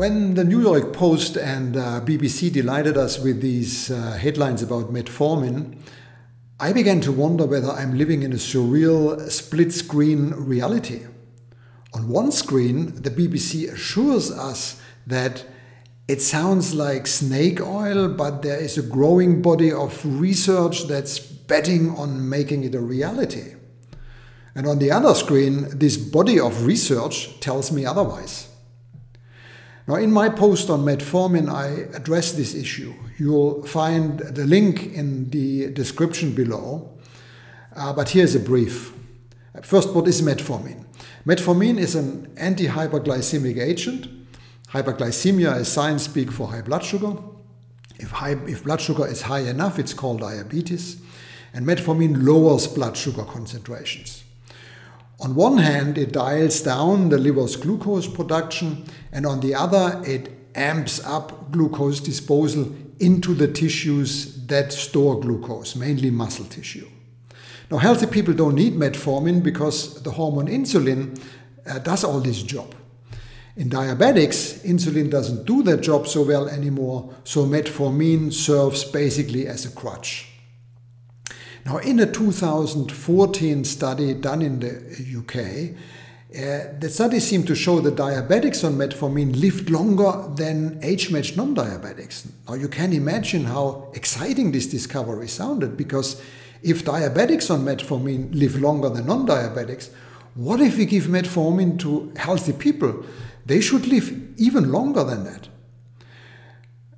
When the New York Post and uh, BBC delighted us with these uh, headlines about metformin, I began to wonder whether I'm living in a surreal split screen reality. On one screen, the BBC assures us that it sounds like snake oil, but there is a growing body of research that's betting on making it a reality. And on the other screen, this body of research tells me otherwise. Now, in my post on metformin, I address this issue. You'll find the link in the description below. Uh, but here's a brief. First, what is metformin? Metformin is an anti hyperglycemic agent. Hyperglycemia is science speak for high blood sugar. If, high, if blood sugar is high enough, it's called diabetes. And metformin lowers blood sugar concentrations. On one hand, it dials down the liver's glucose production, and on the other, it amps up glucose disposal into the tissues that store glucose, mainly muscle tissue. Now, healthy people don't need metformin because the hormone insulin uh, does all this job. In diabetics, insulin doesn't do that job so well anymore, so metformin serves basically as a crutch. Now, in a 2014 study done in the UK, uh, the study seemed to show that diabetics on metformin lived longer than age-matched non-diabetics. Now you can imagine how exciting this discovery sounded because if diabetics on metformin live longer than non-diabetics, what if we give metformin to healthy people? They should live even longer than that.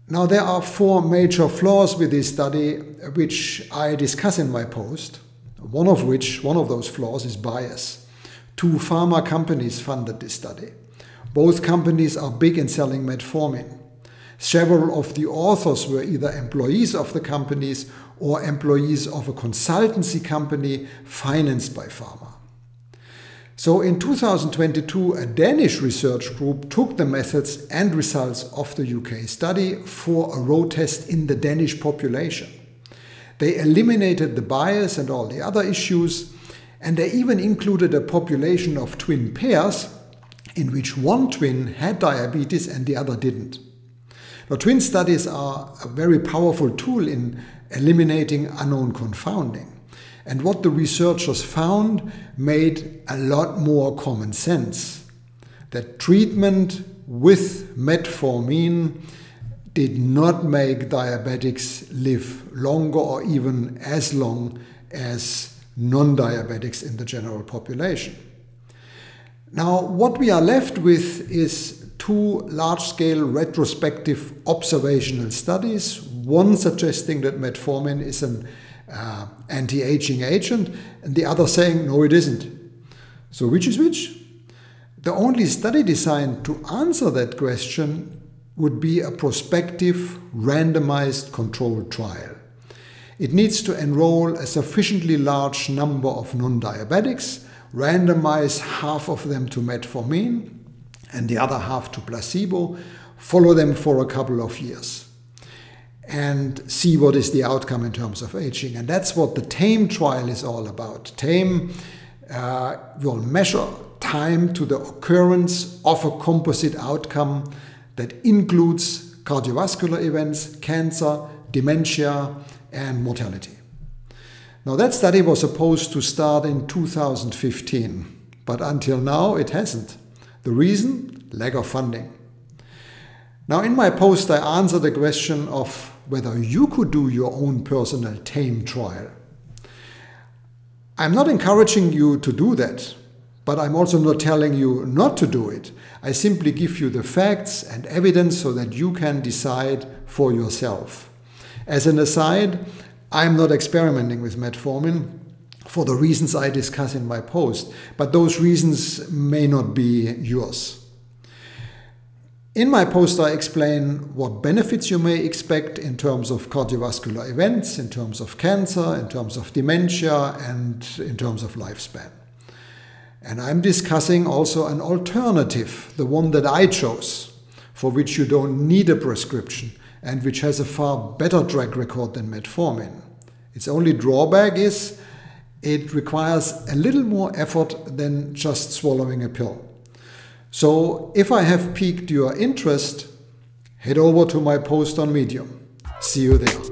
Now, there are four major flaws with this study, which I discuss in my post. One of which, one of those flaws is bias. Two pharma companies funded this study. Both companies are big in selling metformin. Several of the authors were either employees of the companies or employees of a consultancy company financed by pharma. So in 2022, a Danish research group took the methods and results of the UK study for a road test in the Danish population. They eliminated the bias and all the other issues, and they even included a population of twin pairs in which one twin had diabetes and the other didn't. Now, twin studies are a very powerful tool in eliminating unknown confounding. And what the researchers found made a lot more common sense. That treatment with metformin did not make diabetics live longer or even as long as non diabetics in the general population. Now, what we are left with is two large scale retrospective observational studies, one suggesting that metformin is an uh, anti aging agent, and the other saying, no, it isn't. So, which is which? The only study designed to answer that question would be a prospective, randomized controlled trial. It needs to enroll a sufficiently large number of non diabetics, randomize half of them to metformin and the other half to placebo, follow them for a couple of years and see what is the outcome in terms of aging. And that's what the TAME trial is all about. TAME uh, will measure time to the occurrence of a composite outcome that includes cardiovascular events, cancer, dementia, and mortality. Now, that study was supposed to start in 2015, but until now it hasn't. The reason? Lack of funding. Now, in my post, I answer the question of whether you could do your own personal TAME trial. I'm not encouraging you to do that, but I'm also not telling you not to do it. I simply give you the facts and evidence so that you can decide for yourself. As an aside, I'm not experimenting with metformin for the reasons I discuss in my post, but those reasons may not be yours. In my post, I explain what benefits you may expect in terms of cardiovascular events, in terms of cancer, in terms of dementia, and in terms of lifespan. And I'm discussing also an alternative, the one that I chose, for which you don't need a prescription and which has a far better track record than metformin. Its only drawback is it requires a little more effort than just swallowing a pill. So if I have piqued your interest, head over to my post on Medium. See you there.